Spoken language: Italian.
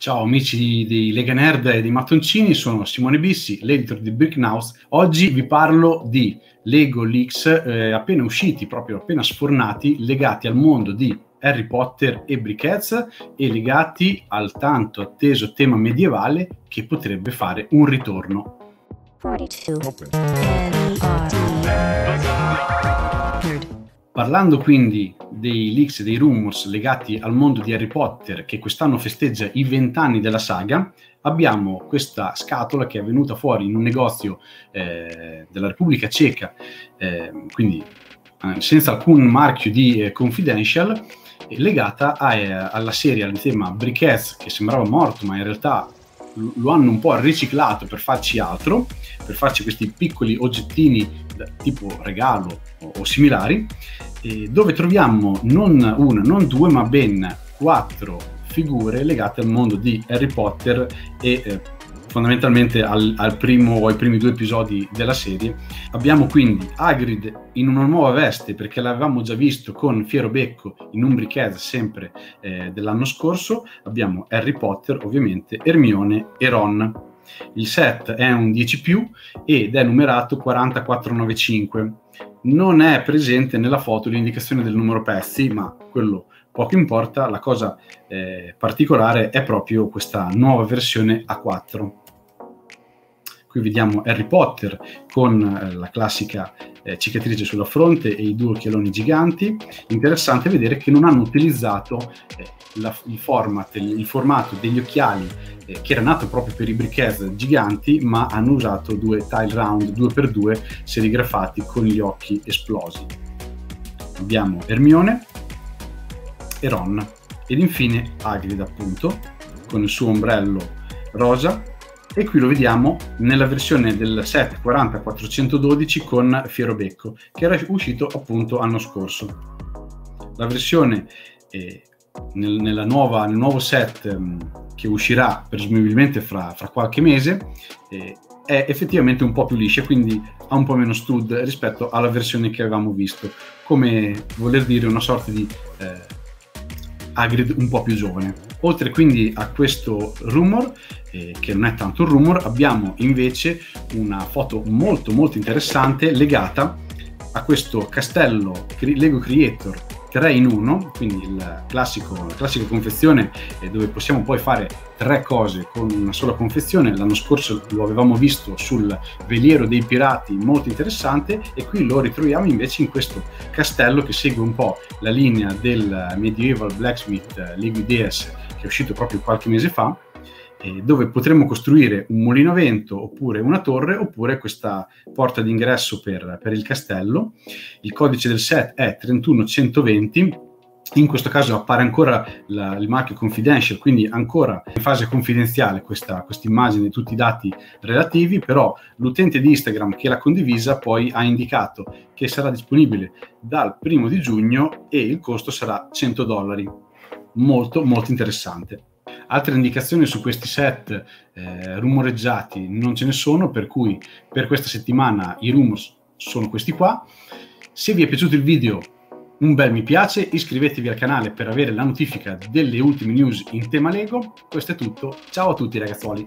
Ciao amici di Lega Nerd e di Mattoncini, sono Simone Bissi, l'editor di Bricknouse. Oggi vi parlo di Lego Leaks eh, appena usciti, proprio appena sfornati, legati al mondo di Harry Potter e Brickheads e legati al tanto atteso tema medievale che potrebbe fare un ritorno. 42. Parlando quindi dei leaks e dei rumors legati al mondo di Harry Potter che quest'anno festeggia i vent'anni della saga, abbiamo questa scatola che è venuta fuori in un negozio eh, della Repubblica Ceca, eh, quindi eh, senza alcun marchio di eh, confidential, legata a, eh, alla serie, al tema Briquettes che sembrava morto ma in realtà lo hanno un po' riciclato per farci altro, per farci questi piccoli oggettini tipo regalo o, o similari, dove troviamo non una, non due, ma ben quattro figure legate al mondo di Harry Potter e eh, fondamentalmente al, al, primo ai primi due episodi della serie. Abbiamo quindi Hagrid in una nuova veste perché l'avevamo già visto con Fiero Becco in un briquet sempre eh, dell'anno scorso. Abbiamo Harry Potter ovviamente, Hermione e Ron. Il set è un 10 ed è numerato 4495. Non è presente nella foto l'indicazione del numero pezzi, ma quello poco importa. La cosa eh, particolare è proprio questa nuova versione A4. Qui vediamo Harry Potter con eh, la classica eh, cicatrice sulla fronte e i due occhialoni giganti. Interessante vedere che non hanno utilizzato eh, la, il, format, il, il, formato degli occhiali eh, che era nato proprio per i briquet giganti, ma hanno usato due tile round 2x2 serigrafati con gli occhi esplosi. Abbiamo Hermione e Ron ed infine Hagrid appunto con il suo ombrello rosa e qui lo vediamo nella versione del set 40412 con Fiero Becco che era uscito appunto l'anno scorso. La versione eh, nel, nuova, nel nuovo set um, che uscirà presumibilmente fra, fra qualche mese eh, è effettivamente un po' più liscia, quindi ha un po' meno stud rispetto alla versione che avevamo visto, come voler dire una sorta di eh, Hagrid un po' più giovane. Oltre quindi a questo rumor, eh, che non è tanto un rumor, abbiamo invece una foto molto molto interessante legata a questo castello Lego Creator 3 in 1, quindi la classica confezione eh, dove possiamo poi fare tre cose con una sola confezione. L'anno scorso lo avevamo visto sul veliero dei pirati, molto interessante, e qui lo ritroviamo invece in questo castello che segue un po' la linea del Medieval Blacksmith Lego Ideas che è uscito proprio qualche mese fa eh, dove potremmo costruire un mulino a vento oppure una torre oppure questa porta d'ingresso per, per il castello. Il codice del set è 31120 in questo caso appare ancora la, il marchio confidential, quindi ancora in fase confidenziale questa immagine e tutti i dati relativi, però l'utente di Instagram che l'ha condivisa poi ha indicato che sarà disponibile dal primo di giugno e il costo sarà 100 dollari. Molto, molto interessante. Altre indicazioni su questi set eh, rumoreggiati non ce ne sono, per cui per questa settimana i rumors sono questi qua. Se vi è piaciuto il video, un bel mi piace, iscrivetevi al canale per avere la notifica delle ultime news in tema Lego. Questo è tutto, ciao a tutti ragazzuoli!